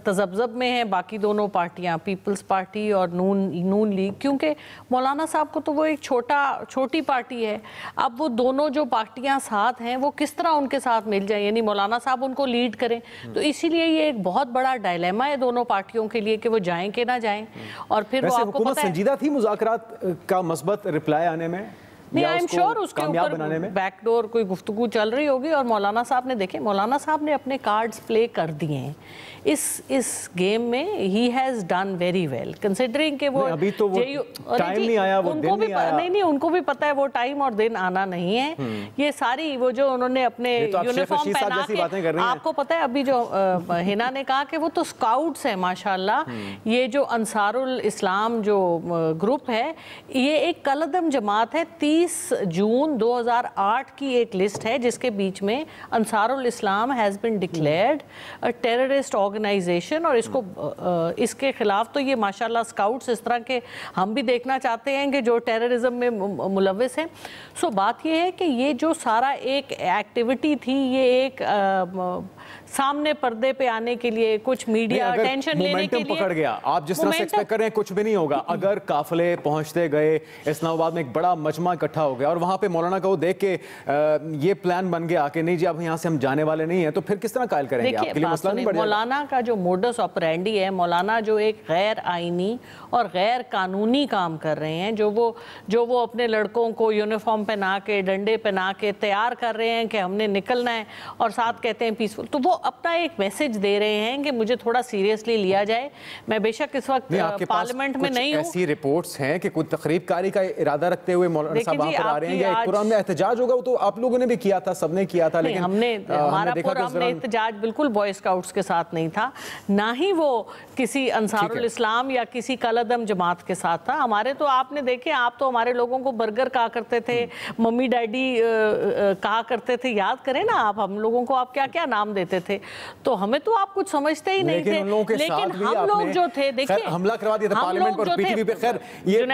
S4: تذبذب میں ہیں باقی دونوں پارٹیاں پیپلز پارٹی اور نون نون لیگ کیونکہ مولانا صاحب کو تو وہ ایک چھوٹا چھوٹی پارٹی ہے۔ اب وہ دونوں جو پارٹیاں ساتھ ہیں وہ کس طرح ان کے ساتھ مل جائیں؟ یعنی مولانا صاحب ان کو لیڈ کریں۔ تو اسی لیے یہ ایک بہت بڑا ڈائلیما ہے دونوں پارٹیوں کے لیے کہ وہ جائیں کہ نہ جائیں۔ اور پھر وہ آپ کو پتہ ہے
S1: سنجیدہ تھی مذاکرات کا مثبت رپلائی آنے میں؟
S4: نہیں آئی ایم شیور اس کے اوپر بیک ڈور کوئی گفتگو چل رہی ہوگی اور مولانا صاحب نے دیکھیں مولانا صاحب نے اپنے کارڈز پلے کر دیے ہیں۔ اس اس گیم میں he has done very well considering کہ وہ
S1: ابھی تو وہ ٹائم
S4: جی،
S1: نہیں آیا، وہ دن نہیں آیا۔
S4: نہیں نہیں ان کو بھی پتہ ہے وہ ٹائم اور دن آنا نہیں ہے۔ یہ ساری وہ جو انہوں نے اپنے یونیفارم پہنا کے۔ آپ کو پتہ ہے ابھی جو ہنا نے کہا کہ وہ تو سکاؤٹس ہیں ماشاءاللہ۔ یہ جو انصار الاسلام جو گروپ ہے یہ ایک کلدم جماعت ہے تیس جون دو ہزار آٹھ کی ایک لسٹ ہے، جس کے بیچ میں Ansar al Islam has been declared terrorist organisation اور اس کو، اس کے خلاف تو یہ ماشاءاللہ سکاؤٹس اس طرح کے ہم بھی دیکھنا چاہتے ہیں کہ جو ٹیررزم میں ملوث ہیں۔ سو بات یہ ہے کہ یہ جو سارا ایک ایکٹیویٹی تھی، یہ ایک سامنے پردے پہ آنے کے لیے کچھ میڈیا ٹینشن لینے کے لیے
S1: پکڑ گیا آپ جس طرح سے ایکسپیکٹ کر رہے ہیں کچھ بھی نہیں ہوگا۔ اگر قافلے پہنچتے گئے اسلام آباد میں ایک بڑا مجمع اکٹھا ہو گیا اور وہاں پہ مولانا کا وہ دیکھ کے یہ پلان بن گیا کہ نہیں جی اب یہاں سے ہم جانے والے نہیں ہیں تو پھر کس طرح قائل کریں گے؟ آپ کے لیے مسئلہ نہیں بڑھ
S4: مولانا کا جو موڈس آپرینڈی ہے مولانا جو ایک غیر آئینی اور غیر قانونی کام کر رہے ہیں جو وہ جو وہ اپنے لڑکوں کو یونیفارم پہنا کے ڈنڈے پہنا کے تیار کر رہے ہیں کہ ہم نے نکلنا ہے اور ساتھ کہتے ہیں پیسفل تو وہ اپنا ایک میسج دے رہے ہیں کہ مجھے تھوڑا سیریسلی لیا جائے۔ میں بے شک اس وقت پارلیمنٹ میں نہیں ہوں۔
S1: ایسی رپورٹس ہیں کہ کوئی تقریب کاری کا ارادہ رکھتے ہوئے مولانا صاحب وہاں
S4: جی،
S1: پر آ رہے ہیں یا ایک پرام میں احتجاج ہوگا تو آپ لوگوں نے بھی کیا تھا سب نے کیا تھا لیکن
S4: ہم نے ہمارا پروگرام میں احتجاج بالکل بوائے اسکاؤٹس کے ساتھ نہیں تھا۔ نہ ہی وہ کسی انصار۔ الاسلام یا کسی کالعدم جماعت کے ساتھ تھا۔ ہمارے تو آپ نے دیکھے آپ تو ہمارے لوگوں کو برگر کہا کرتے تھے ممی ڈیڈی کہا کرتے تھے۔ یاد کریں نا آپ ہم لوگوں کو آپ کیا کیا نام دیتے تھے۔ تو ہمیں تو آپ کچھ سمجھتے ہی نہیں تھے۔ لیکن ہم لوگ جو تھے دیکھیں
S1: حملہ کروا دیا تھا پارلیمنٹ پر پی ٹی وی پہ۔ خیر یہ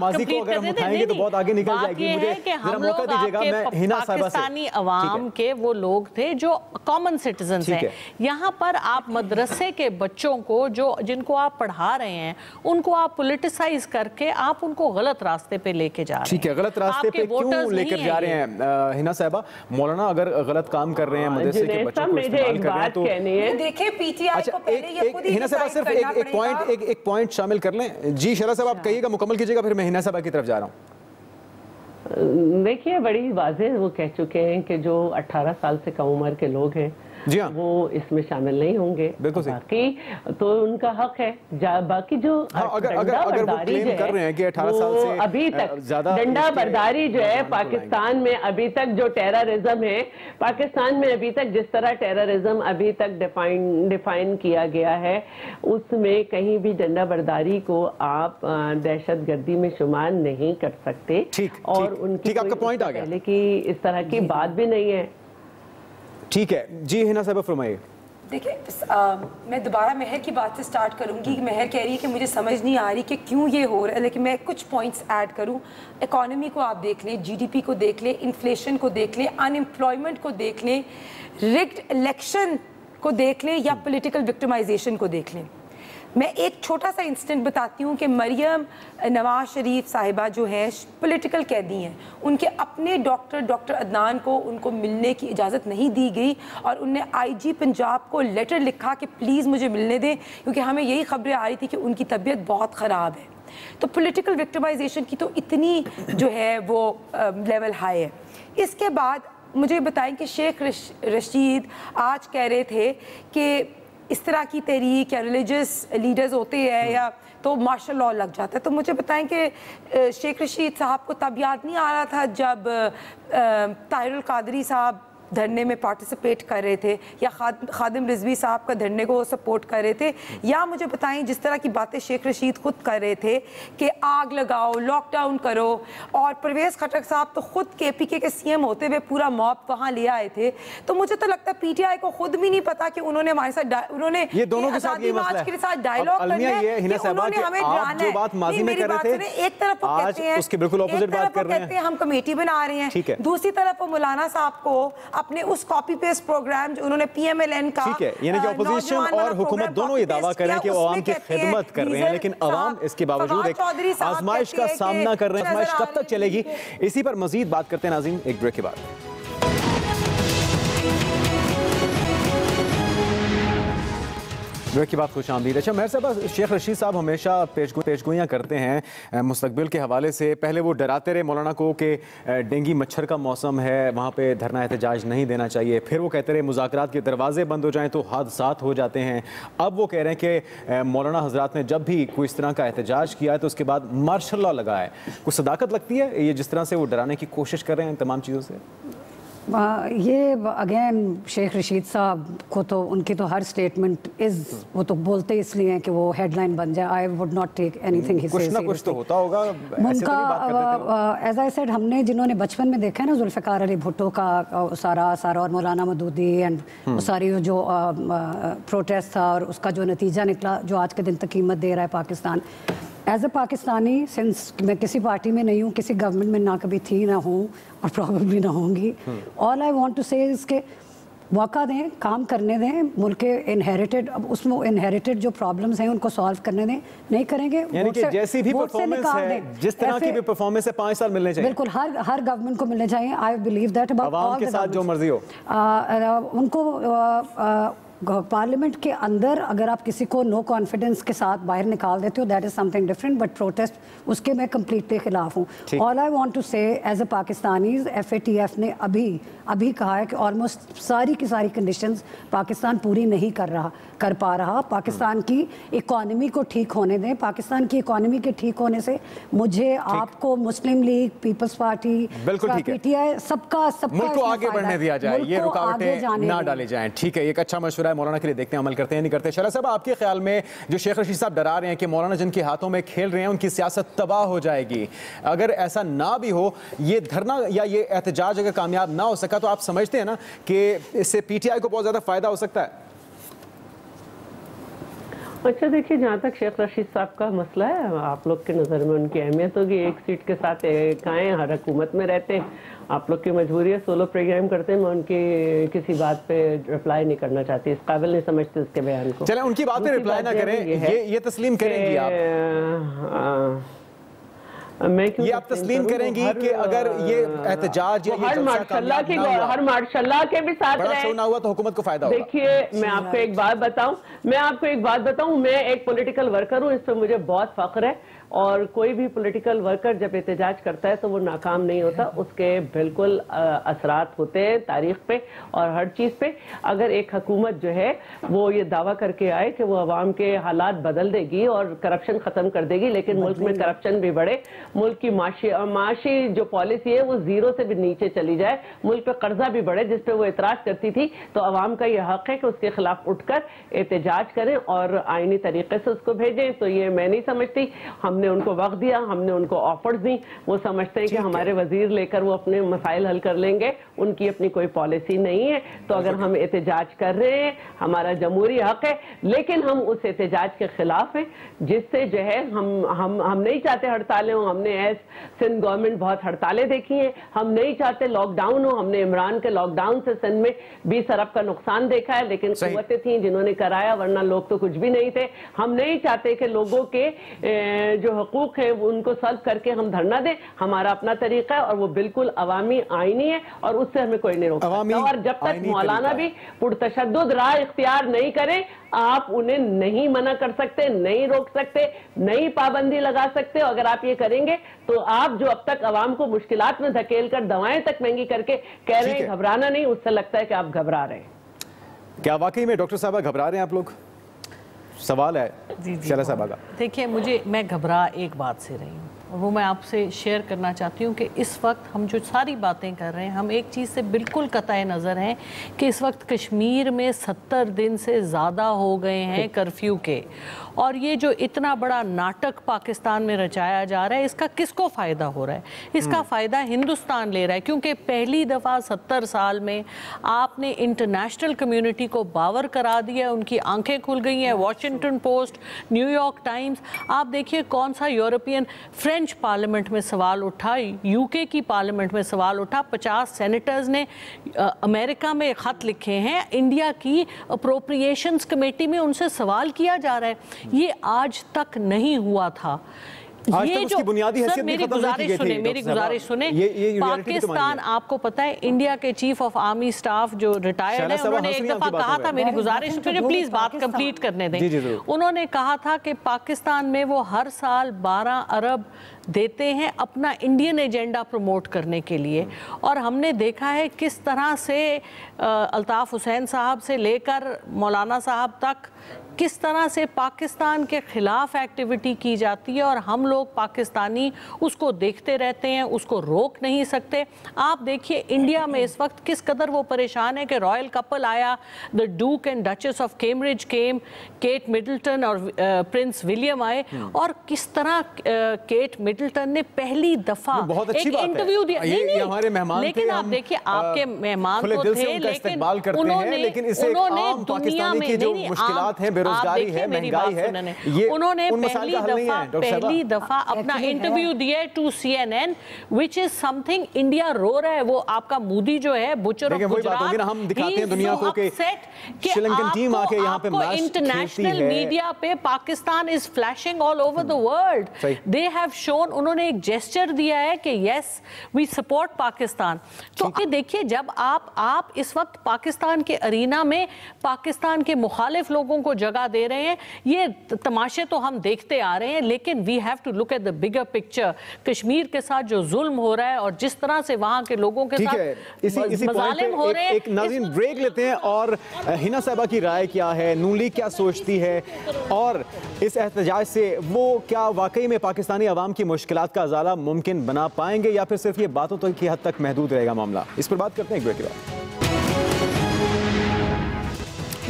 S1: ماضی کو اگر ہم
S4: دیتے
S1: اٹھائیں گے تو بہت آگے نکل جائے گی۔ مجھے ذرا موقع
S4: لوگ
S1: دیجیے گا میں ہینا صاحبہ سے۔
S4: پاکستانی۔ عوام کے وہ لوگ تھے جو کامن سٹیزنز ہیں۔ یہاں پر آپ مدرسے کے بچوں کو جو جن کو آپ پڑھا رہے ہیں ان کو آپ پولیٹیسائز کر کے آپ ان کو غلط راستے پہ لے کے جا رہے ہیں
S1: ٹھیک ہے غلط راستے پہ کیوں لے کر جا۔ رہے ہیں؟ ہینا صاحبہ مولانا اگر غلط کام کر رہے ہیں مدرسے کے
S3: جنید۔
S1: بچوں
S3: صاحب
S1: کو استعمال کر رہے ہیں
S3: بات
S1: تو
S5: دیکھیں پی ٹی آئی
S1: اچھا
S5: کو پہلے یہ خود ہی
S1: ہینا صاحبہ
S5: decide
S1: صرف ایک
S5: کرنا
S1: ایک پوائنٹ
S5: پڑے
S1: ایک ایک پوائنٹ شامل کر لیں۔ جی شرح صاحب آپ کہیے گا مکمل کیجیے گا پھر میں ہینا صاحبہ کی طرف جا رہا ہوں۔
S3: دیکھیے بڑی واضح وہ کہہ چکے ہیں کہ جو اٹھارہ سال سے کم عمر کے لوگ ہیں
S1: جی ہاں۔
S3: وہ اس میں شامل نہیں ہوں گے۔
S1: بالکل۔
S3: باقی تو ان کا حق ہے۔ باقی جو
S1: ہاں، اگر- اگر-
S3: ڈنڈا
S1: وہ
S3: برداری جو ہے،
S1: کر رہے ہیں کہ 18 سال
S3: وہ
S1: سے،
S3: ابھی تک ڈنڈا برداری جو ہے۔ پاکستان میں ابھی تک جو ٹیررزم ہے پاکستان میں ابھی تک جس طرح ٹیررزم ابھی تک ڈیفائن کیا گیا ہے اس میں کہیں بھی ڈنڈا برداری کو آپ دہشت گردی میں شمار نہیں کر سکتے۔ اور ان کی۔ پہلے کی اس طرح کی بات بھی نہیں ہے۔
S1: ٹھیک ہے۔ جی ہنا صاحبہ فرمائیے۔
S5: دیکھیں میں دوبارہ مہر کی بات سے سٹارٹ کروں گی۔ مہر کہہ رہی ہے کہ مجھے سمجھ نہیں آ رہی کہ کیوں یہ ہو رہا ہے، لیکن میں کچھ پوائنٹس ایڈ کروں۔ اکانومی کو آپ دیکھ لیں جی ڈی پی کو دیکھ لیں انفلیشن کو دیکھ لیں ان امپلائمنٹ کو دیکھ لیں رگڈ الیکشن کو دیکھ لیں یا پولیٹیکل وکٹمائزیشن کو دیکھ لیں۔ میں ایک چھوٹا سا انسٹنٹ بتاتی ہوں کہ مریم نواز شریف صاحبہ جو ہیں پولیٹیکل قیدی ہیں۔ ان کے اپنے ڈاکٹر ڈاکٹر عدنان کو ان کو ملنے کی اجازت نہیں دی گئی اور ان نے آئی جی پنجاب کو لیٹر لکھا کہ پلیز مجھے ملنے دیں کیونکہ ہمیں یہی خبریں آ رہی تھی کہ ان کی طبیعت بہت خراب ہے۔ تو پولیٹیکل وکٹمائزیشن کی تو اتنی جو ہے وہ لیول ہائی ہے۔ اس کے بعد مجھے بتائیں کہ شیخ رشید آج کہہ رہے تھے کہ اس طرح کی تحریک یا ریلیجس لیڈرز ہوتے ہیں یا تو مارشل لاء لگ جاتا ہے۔ تو مجھے بتائیں کہ شیخ رشید صاحب کو تب یاد نہیں آ رہا تھا جب اہ، طاہر القادری صاحب دھرنے میں پارٹیسپیٹ کر رہے تھے یا خاد- خادم رضوی صاحب کا دھرنے کو سپورٹ کر رہے تھے یا مجھے بتائیں جس طرح کی باتیں شیخ رشید خود کر رہے تھے کہ آگ لگاؤ لاک ڈاؤن کرو اور پرویز خٹک صاحب تو خود کے پی کے کے سی ایم ہوتے ہوئے پورا موب وہاں لے آئے تھے۔ تو مجھے تو لگتا ہے پی ٹی آئی کو خود بھی نہیں پتا کہ انہوں نے ہمارے ساتھ انہوں نے
S1: یہ دونوں کے ساتھ یہ مسئلہ ہے۔
S5: ساتھ
S1: المیہ
S5: کرنا ہے کہ انہوں نے ہمیں
S1: آپ
S5: ڈرانا
S1: جو
S5: ہے۔
S1: بات ماضی میں کر رہے تھے،
S5: ایک طرف وہ کہتے ہیں
S1: اس کے بالکل opposite بات کر رہے ہیں۔
S5: ہم کمیٹی بنا رہے
S1: ہے۔
S5: ہیں دوسری طرف وہ مولانا صاحب کو اپنے اس کاپی پیسٹ پروگرام جو انہوں نے پی ایم ایل این کا
S1: ٹھیک ہے یعنی کہ اپوزیشن اور حکومت دونوں یہ دعویٰ کر رہے ہیں کہ عوام کی خدمت کر رہے ہیں لیکن عوام اس کے باوجود ایک آزمائش کا سامنا کر رہے ہیں آزمائش کب تک چلے گی؟ اسی پر مزید بات کرتے ہیں ناظرین ایک بریک کے بعد۔ بریک کی بات خوش آمدید۔ اچھا مہر صاحب، شیخ رشید صاحب ہمیشہ پیش گو- پیش گوئیاں کرتے ہیں مستقبل کے حوالے سے۔ پہلے وہ ڈراتے رہے مولانا کو کہ ڈینگی مچھر کا موسم ہے، وہاں پہ دھرنا احتجاج نہیں دینا چاہیے۔ پھر وہ کہتے رہے، مذاکرات کے دروازے بند ہو جائیں تو حادثات ہو جاتے ہیں۔ اب وہ کہہ رہے ہیں کہ مولانا حضرات نے جب بھی کوئی اس طرح کا احتجاج کیا ہے تو اس کے بعد مارشل لا لگا ہے۔ کوئی صداقت لگتی ہے یہ جس طرح سے وہ ڈرانے کی کوشش کر رہے ہیں تمام چیزوں سے؟
S2: یہ اگین شیخ رشید صاحب کو تو ان کی تو ہر اسٹیٹمنٹ از وہ تو بولتے اس لیے ہیں کہ وہ ہیڈ لائن بن جائے۔ I would not take anything
S1: کچھ نہ کچھ تو ہوتا ہوگا
S2: ان کا ایز آئی سیڈ ہم نے جنہوں نے بچپن میں دیکھا ہے نا ذوالفقار علی بھٹو کا سارا سارا اور مولانا مدودی اینڈ ساری جو پروٹیسٹ تھا اور اس کا جو نتیجہ نکلا جو آج کے دن تک قیمت دے رہا ہے Pakistan. As a Pakistani sense میں کسی پارٹی میں نہیں ہوں کسی گورنمنٹ میں نہ کبھی تھی نہ ہوں اور پرابیبلی نہ ہوں گی. آل آئی وانٹ ٹو سے اس کے موقع دیں کام کرنے دیں ملک کے انہیریٹڈ اب اس میں انہیریٹڈ جو پرابلمس ہیں ان کو سالو کرنے دیں. نہیں کریں گے
S1: یعنی کہ جیسی بھی پرفارمنس ہے۔ جس طرح کی بھی پرفارمنس ہے پانچ سال ملنے چاہیے۔
S2: بالکل ہر ہر گورنمنٹ کو ملنے چاہیے. آئی بلیو دیٹ اباؤٹ
S1: عوام کے ساتھ جو مرضی ہو۔
S2: ان کو پارلیمنٹ کے اندر اگر آپ کسی
S1: کو نو کانفیڈنس
S2: کے ساتھ باہر
S1: نکال دیتے
S2: ہو
S1: that
S2: is something
S1: different but
S2: protest
S1: اس
S2: کے میں
S1: کمپلیٹلی
S2: خلاف
S1: ہوں.
S2: All
S1: I want to say as a Pakistanis F A T F نے ابھی ابھی کہا ہے کہ آلموسٹ ساری کی ساری کنڈیشنز پاکستان پوری نہیں کر رہا. کر پا رہا۔ پاکستان کی اکانومی کو ٹھیک ہونے دیں۔ پاکستان کی اکانومی کے ٹھیک ہونے سے مجھے آپ کو Muslim League Peoples Party P T I سب کا سب ملک کو آگے بڑھنے دیا جائے یہ رکاوٹیں نہ ڈالے جائیں۔ ٹھیک ہے ایک اچھا مشورہ ہے
S3: مولانا کے لیے دیکھتے ہیں عمل کرتے ہیں نہیں کرتے۔ شرح صاحب آپ کے خیال میں جو شیخ رشید صاحب ڈرا رہے ہیں کہ مولانا جن کے ہاتھوں میں کھیل رہے ہیں ان کی سیاست تباہ ہو جائے گی۔ اگر ایسا نہ بھی ہو یہ دھرنا یا یہ احتجاج اگر کامیاب نہ ہو سکا
S1: تو آپ سمجھتے ہیں
S3: نا
S1: کہ اس
S3: سے پی
S1: ٹی
S3: آئی کو
S1: بہت زیادہ فائدہ ہو سکتا
S3: ہے۔ اچھا دیکھیے جہاں
S1: تک شیخ رشید
S3: صاحب
S1: کا
S3: مسئلہ
S1: ہے آپ لوگ کے نظر
S3: میں
S1: ان
S3: کی
S1: اہمیت
S3: ہوگی۔
S1: ایک
S3: سیٹ
S1: کے ساتھ
S3: ایک آئیں ہر حکومت میں
S1: رہتے
S3: ہیں۔
S1: آپ لوگ کی مجبوری ہے سولو پروگرام کرتے
S3: ہیں میں ان کی کسی بات پہ رپلائی نہیں کرنا چاہتی اس قابل نہیں سمجھتے اس کے بیان کو۔ چلیں ان کی بات پہ ریپلائی نہ کریں یہ تسلیم کریں گی آپ۔ ہاں۔ یہ آپ تسلیم کریں گی کہ اگر یہ احتجاج ہر ماشاءاللہ کے ہر ماشاءاللہ کے بھی ساتھ رہے۔ بڑا نہ ہوا تو حکومت کو فائدہ ہوگا۔ دیکھیے میں آپ کو ایک بات بتاؤں۔ میں آپ کو ایک بات بتاؤں۔ میں ایک پولیٹیکل ورکر ہوں اس پر مجھے بہت فخر ہے۔ اور کوئی بھی پولیٹیکل ورکر جب احتجاج کرتا ہے تو وہ ناکام نہیں ہوتا اس کے بالکل اثرات ہوتے ہیں تاریخ پہ اور ہر چیز پہ۔ اگر ایک حکومت جو ہے وہ یہ دعویٰ کر کے آئے کہ وہ عوام کے حالات بدل دے گی اور کرپشن ختم کر دے گی لیکن ملک میں کرپشن بھی بڑھے ملک کی معاشی معاشی جو پالیسی ہے وہ زیرو سے بھی نیچے چلی جائے ملک پہ قرضہ بھی بڑھے جس پہ وہ اعتراض کرتی تھی تو عوام کا یہ حق ہے کہ اس کے خلاف اٹھ کر احتجاج کریں اور آئینی طریقے سے اس کو بھیجیں۔ تو یہ میں نہیں سمجھتی ہم نے ان کو وقت دیا ہم نے ان کو آفرز دی وہ سمجھتے ہیں
S1: کہ
S3: ہمارے وزیر لے کر وہ اپنے مسائل حل کر لیں گے۔ ان کی اپنی کوئی پالیسی نہیں ہے۔ تو اگر ہم احتجاج کر رہے ہیں ہمارا جمہوری حق ہے لیکن ہم اس احتجاج کے خلاف ہیں جس سے جو ہے ہم نہیں چاہتے ہڑتالیں
S1: ہوں۔
S3: ہم نے ایس سندھ
S1: گورنمنٹ
S3: بہت
S1: ہڑتالیں
S3: دیکھی ہیں۔ ہم نہیں چاہتے لاک ڈاؤن ہو ہم نے عمران کے لاک ڈاؤن سے سندھ میں بیس ارب کا نقصان دیکھا ہے لیکن قوتیں تھیں جنہوں نے کرایا ورنہ لوگ تو کچھ بھی نہیں تھے۔ ہم نہیں چاہتے کہ
S1: لوگوں
S3: کے
S1: جو
S3: حقوق ہیں ان کو سلب کر کے ہم دھرنا دیں۔
S1: ہمارا اپنا طریقہ ہے اور وہ بالکل عوامی آئینی ہے اور اس
S4: سے ہمیں
S1: کوئی نہیں روک
S4: سکتا اور جب تک مولانا بھی پرتشدد راہ اختیار نہیں کریں آپ انہیں نہیں منع کر سکتے نہیں روک سکتے نہیں پابندی لگا سکتے۔ اگر آپ یہ کریں گے تو آپ جو اب تک عوام کو مشکلات میں دھکیل کر دوائیں تک مہنگی کر کے کہہ رہے ہیں گھبرانا نہیں اس سے لگتا ہے کہ آپ گھبرا رہے ہیں۔ کیا واقعی میں ڈاکٹر صاحبہ گھبرا رہے ہیں آپ لوگ؟ سوال ہے جی جی صاحبہ کا دیکھیں مجھے میں گھبرا ایک بات سے رہی ہوں۔ وہ میں آپ سے شیئر کرنا چاہتی ہوں کہ اس وقت ہم جو ساری باتیں کر رہے ہیں ہم ایک چیز سے بالکل قطع نظر ہیں کہ اس وقت کشمیر میں ستر دن سے زیادہ ہو گئے ہیں کرفیو کے۔ اور یہ جو اتنا بڑا ناٹک پاکستان میں رچایا جا رہا ہے اس
S1: کا
S4: کس
S1: کو فائدہ ہو
S4: رہا
S1: ہے؟ اس
S4: کا
S1: فائدہ ہندوستان لے
S4: رہا
S1: ہے کیونکہ
S4: پہلی دفعہ
S1: ستر سال
S4: میں آپ
S1: نے انٹرنیشنل کمیونٹی کو باور کرا
S4: دیا ہے ان کی آنکھیں کھل گئی ہیں Washington Post New York
S1: Times.
S4: آپ
S1: دیکھیے
S4: کون
S1: سا
S4: یورپین
S1: فرینڈ فرینچ
S4: پارلیمنٹ
S1: میں
S4: سوال
S1: اٹھا
S4: یو
S1: کے
S4: کی
S2: پارلیمنٹ میں
S4: سوال
S2: اٹھا۔ پچاس
S4: سینیٹرز
S2: نے
S4: امریکہ
S2: میں
S4: خط
S2: لکھے
S4: ہیں۔ انڈیا کی
S1: اپروپریشنز کمیٹی میں
S4: ان سے سوال کیا جا رہا ہے۔ یہ آج تک نہیں ہوا تھا۔ آج تک اس میری گزارش سنیں میری گزارش سنیں۔ پاکستان آپ کو پتہ ہے انڈیا کے چیف آف آرمی سٹاف جو ریٹائر ہے انہوں نے ایک دفعہ کہا تھا میری گزارش مجھے پلیز بات کمپلیٹ کرنے دیں۔ انہوں نے کہا تھا کہ پاکستان میں وہ ہر سال بارہ ارب دیتے ہیں اپنا انڈین ایجنڈا پروموٹ کرنے کے لیے۔ اور ہم نے دیکھا ہے کس طرح سے الطاف حسین صاحب سے لے کر مولانا صاحب تک کس طرح سے پاکستان کے خلاف ایکٹیویٹی
S1: کی جاتی ہے
S4: اور
S1: ہم لوگ
S4: پاکستانی اس
S1: کو
S4: دیکھتے
S1: رہتے
S4: ہیں
S1: اس کو
S4: روک
S1: نہیں
S4: سکتے۔
S1: آپ
S4: دیکھیے
S1: انڈیا
S4: میں اس
S1: وقت
S4: کس
S1: قدر وہ
S4: پریشان
S1: ہے
S4: کہ
S1: رائل کپل آیا
S4: the
S1: duke and duchess
S4: of
S1: Cambridge
S4: came
S1: Kate
S4: Middleton
S1: اور uh,
S4: پرنس ولیم
S1: آئے۔
S4: اور
S1: کس طرح
S4: uh, کیٹ
S1: مڈلٹن
S4: نے
S1: پہلی
S4: دفعہ
S1: ایک
S4: انٹرویو
S1: دیا۔
S4: لیکن
S1: آپ دیکھیے
S4: آپ
S1: کے مہمان تو
S4: تھے
S1: لیکن انہوں نے
S4: دنیا میں بیروزگاری
S2: ہے مہنگائی
S4: ہے یہ انہوں نے پہلی دفعہ پہلی دفعہ اپنا انٹرویو دیا ہے to C N N which is
S1: something India رو رہا ہے۔ وہ آپ کا مودی جو ہے بچر آف گجرات ہم دکھاتے ہیں دنیا
S4: کو
S1: کہ
S4: شلنکن ٹیم آکے یہاں پہ میچ انٹرنیشنل میڈیا پہ
S1: Pakistan
S4: is flashing all over the world they have shown انہوں نے ایک جیسچر دیا ہے کہ یس وی سپورٹ پاکستان۔ تو کہ دیکھئے جب آپ آپ اس وقت پاکستان کے ارینہ میں پاکستان کے مخالف لوگوں کو جگہ جگہ دے رہے ہیں۔ یہ تماشے تو ہم دیکھتے آ رہے ہیں لیکن we have to look at the bigger picture Kashmir کے ساتھ جو ظلم ہو رہا ہے اور
S1: جس
S4: طرح
S1: سے وہاں کے لوگوں
S4: کے ساتھ
S1: مظالم
S4: ہو
S1: رہے
S4: ہیں
S1: ایک ناظرین
S4: بریک
S1: لیتے ہیں اور ہنہ صاحبہ کی رائے کیا ہے؟ نون کیا سوچتی ہے؟ اور اس احتجاج سے وہ کیا واقعی میں پاکستانی عوام کی مشکلات کا ازالہ ممکن بنا پائیں گے یا پھر صرف یہ باتوں کی حد تک محدود رہے گا معاملہ؟ اس پر بات کرتے ہیں ایک بریک کے بعد۔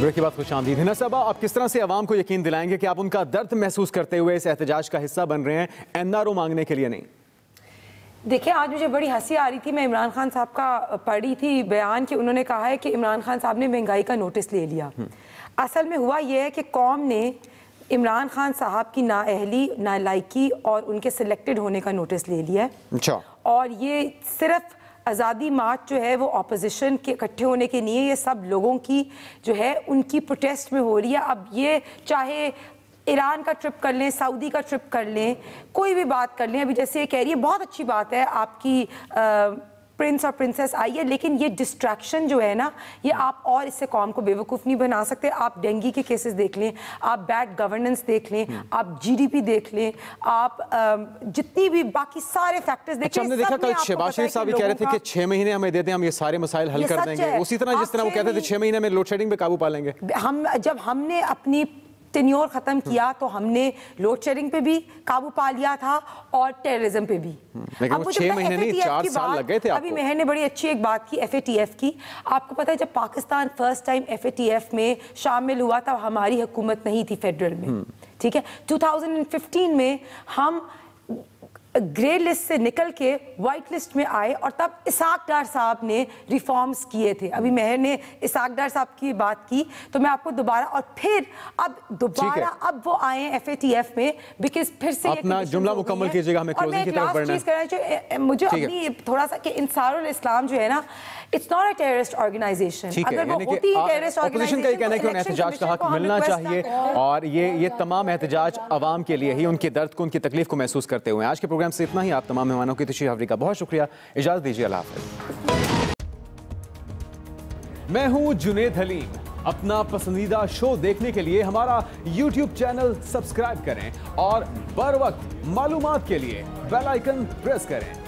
S1: بریک کے بعد خوش آمدید ہے صاحبہ آپ کس طرح سے عوام کو یقین دلائیں گے کہ آپ ان کا درد محسوس کرتے ہوئے اس احتجاج کا حصہ بن رہے ہیں؟ این آر او مانگنے کے
S5: لیے نہیں۔ دیکھیں آج مجھے بڑی ہنسی آ رہی تھی۔ میں عمران خان صاحب کا پڑھی تھی بیان کہ انہوں نے کہا ہے کہ عمران خان صاحب نے مہنگائی کا نوٹس لے لیا۔ اصل میں ہوا یہ ہے کہ قوم نے عمران خان صاحب کی نااہلی نالائکی اور ان کے سلیکٹڈ ہونے کا
S1: نوٹس
S5: لے لیا ہے۔ اچھا۔ اور یہ صرف آزادی مارچ جو ہے وہ اپوزیشن کے اکٹھے ہونے کے لیے یہ سب لوگوں کی جو ہے ان کی پروٹیسٹ میں ہو رہی ہے۔ اب یہ چاہے ایران کا ٹرپ کر لیں، سعودی کا ٹرپ کر لیں، کوئی بھی بات کر لیں۔ ابھی جیسے یہ کہہ رہی ہے، بہت اچھی بات ہے۔ آپ کی پرنس اور پرنسس آئی ہے لیکن یہ ڈسٹریکشن جو ہے نا یہ ہاں۔ آپ اور اس سے قوم کو بے وقوف نہیں بنا سکتے۔ آپ ڈینگی کے کیسز دیکھ لیں آپ بیڈ گورننس ہاں۔ دیکھ لیں آپ جی
S1: ڈی
S5: پی
S1: دیکھ لیں
S5: آپ جتنی
S1: بھی
S5: باقی
S1: سارے
S5: فیکٹرز دیکھ
S1: لیں ہم
S5: نے
S1: دیکھا کل شہباز شریف
S5: صاحب
S1: کہہ رہے تھے کہ چھ مہینے ہمیں دے دیں ہم یہ
S5: سارے
S1: مسائل
S5: حل
S1: کر
S5: دیں
S1: گے۔ اسی طرح
S5: جس
S1: طرح وہ
S5: کہتے
S1: تھے چھ
S5: مہینے
S1: میں لوڈ شیڈنگ پہ قابو پا لیں گے۔ ہم
S5: جب ہم نے اپنی ٹینیور ختم کیا تو ہم نے لوڈ شیئرنگ پہ بھی قابو پا لیا تھا اور ٹیررزم پہ
S1: بھی۔
S5: لیکن
S1: وہ
S5: چھ
S1: مہینے
S5: نہیں چار
S1: سال لگ
S5: گئے
S1: تھے
S5: ابھی
S1: مہر
S5: نے
S1: بڑی اچھی ایک
S5: بات
S1: کی
S5: ایف اے ٹی ایف کی۔ آپ کو پتہ ہے جب Pakistan first time F A T F میں شامل ہوا تھا ہماری حکومت نہیں تھی فیڈرل میں۔ ٹھیک ہے؟ 2015 میں ہم گری لسٹ سے نکل کے وائٹ لسٹ میں آئے اور تب اساق ڈار صاحب نے ریفارمز کیے تھے۔ ابھی مہر نے اساق ڈار صاحب کی بات کی تو میں آپ کو دوبارہ اور پھر اب دوبارہ اب وہ آئے ہیں ایف اے ٹی
S1: ایف
S5: میں
S1: بیکاز
S5: پھر سے
S1: اپنا
S5: جملہ
S1: مکمل کیجیے
S5: گا ہمیں
S1: کلوزنگ کی
S5: طرف
S1: بڑھنا
S5: ہے۔
S1: اور میں
S5: ایک لاس چیز کر
S1: رہا ہے۔
S5: مجھے اپنی تھوڑا سا کہ انسار الاسلام جو ہے نا It's not a terrorist
S1: organization. اگر
S5: وہ یعنی
S1: ہوتی
S5: ٹیررسٹ
S1: آرگنائزیشن
S5: کا یہ
S1: کہنا ہے کہ ان احتجاج کا حق ملنا چاہیے۔ اور یہ تمام احتجاج عوام کے لیے ہی ان کے درد کو ان کی تکلیف کو محسوس کرتے ہوئے۔ ہیں آج کے پروگرام پروگرام سے اتنا ہی۔ آپ تمام مہمانوں کی تشریح آوری کا بہت شکریہ۔ اجازت دیجیے، اللہ حافظ۔ میں ہوں جنید حلیم۔ اپنا پسندیدہ شو دیکھنے کے لیے ہمارا یوٹیوب چینل سبسکرائب کریں اور بر وقت معلومات کے لیے بیل آئیکن پریس کریں۔